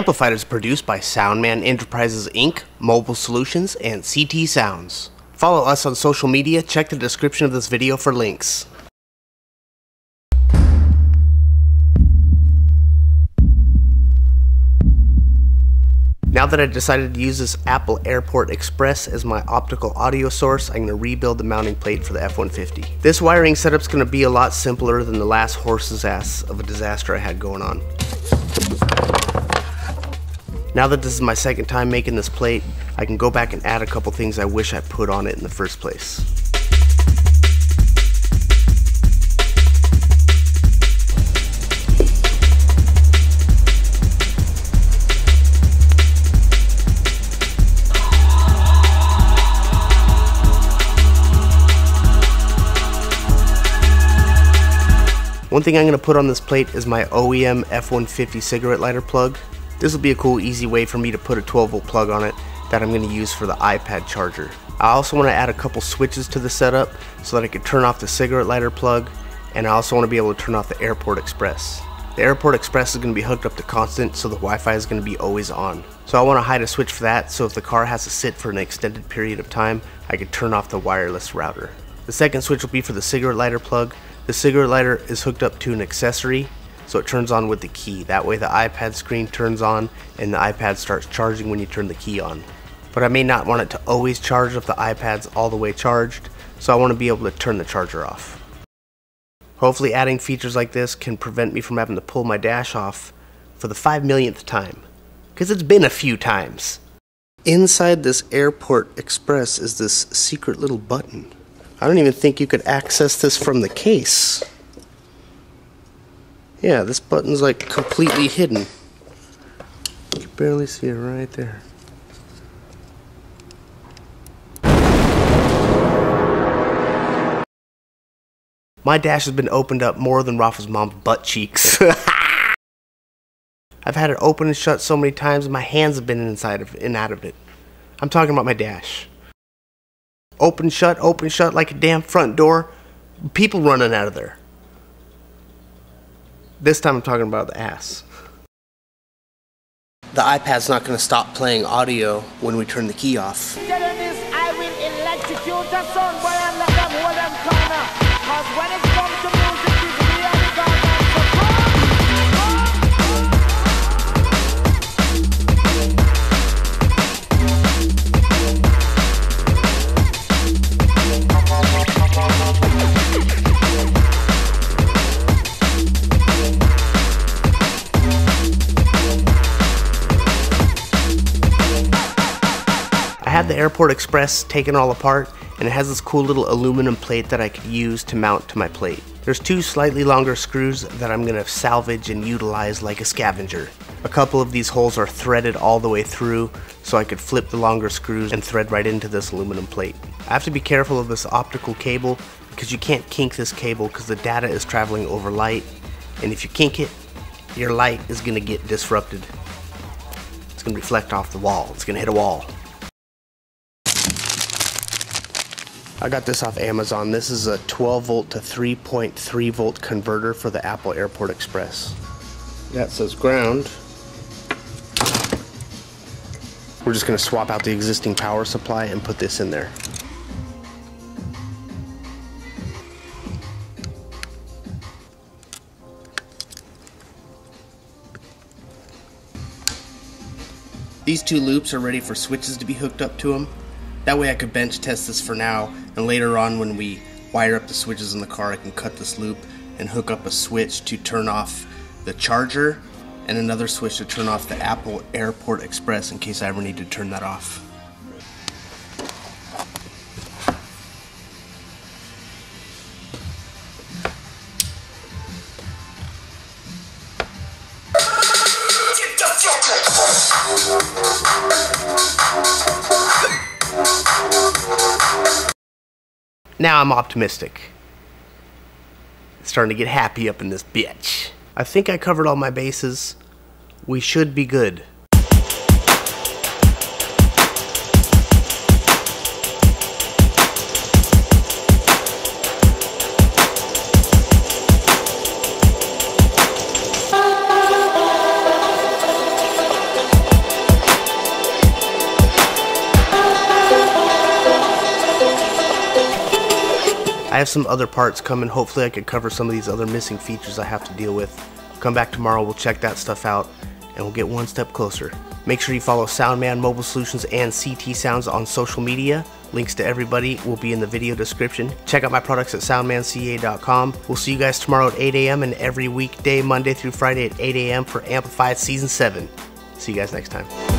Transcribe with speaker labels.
Speaker 1: Amplified is produced by Soundman Enterprises Inc., Mobile Solutions, and CT Sounds. Follow us on social media, check the description of this video for links. Now that I decided to use this Apple Airport Express as my optical audio source, I'm going to rebuild the mounting plate for the F-150. This wiring setup is going to be a lot simpler than the last horse's ass of a disaster I had going on. Now that this is my second time making this plate, I can go back and add a couple things I wish I put on it in the first place. One thing I'm going to put on this plate is my OEM F-150 cigarette lighter plug. This will be a cool easy way for me to put a 12 volt plug on it that I'm going to use for the iPad charger. I also want to add a couple switches to the setup so that I can turn off the cigarette lighter plug and I also want to be able to turn off the Airport Express. The Airport Express is going to be hooked up to constant so the Wi-Fi is going to be always on. So I want to hide a switch for that so if the car has to sit for an extended period of time I can turn off the wireless router. The second switch will be for the cigarette lighter plug the cigarette lighter is hooked up to an accessory so it turns on with the key. That way the iPad screen turns on and the iPad starts charging when you turn the key on. But I may not want it to always charge if the iPad's all the way charged, so I want to be able to turn the charger off. Hopefully adding features like this can prevent me from having to pull my dash off for the 5 millionth time. Because it's been a few times. Inside this Airport Express is this secret little button. I don't even think you could access this from the case. Yeah, this button's like completely hidden. You can barely see it right there. My dash has been opened up more than Rafa's mom's butt cheeks. I've had it open and shut so many times my hands have been inside of and out of it. I'm talking about my dash open shut, open shut like a damn front door. People running out of there. This time I'm talking about the ass. The iPad's not going to stop playing audio when we turn the key off. had Airport Express taken all apart and it has this cool little aluminum plate that I could use to mount to my plate. There's two slightly longer screws that I'm going to salvage and utilize like a scavenger. A couple of these holes are threaded all the way through so I could flip the longer screws and thread right into this aluminum plate. I have to be careful of this optical cable because you can't kink this cable because the data is traveling over light and if you kink it, your light is going to get disrupted. It's going to reflect off the wall. It's going to hit a wall. I got this off Amazon. This is a 12 volt to 3.3 volt converter for the Apple Airport Express. That says ground. We're just going to swap out the existing power supply and put this in there. These two loops are ready for switches to be hooked up to them. That way I could bench test this for now, and later on when we wire up the switches in the car, I can cut this loop and hook up a switch to turn off the charger and another switch to turn off the Apple Airport Express in case I ever need to turn that off. Now I'm optimistic. starting to get happy up in this bitch. I think I covered all my bases. We should be good. Have some other parts coming. Hopefully I could cover some of these other missing features I have to deal with. Come back tomorrow, we'll check that stuff out, and we'll get one step closer. Make sure you follow Soundman Mobile Solutions and CT Sounds on social media. Links to everybody will be in the video description. Check out my products at soundmanca.com. We'll see you guys tomorrow at 8 a.m. and every weekday, Monday through Friday at 8 a.m. for Amplified Season 7. See you guys next time.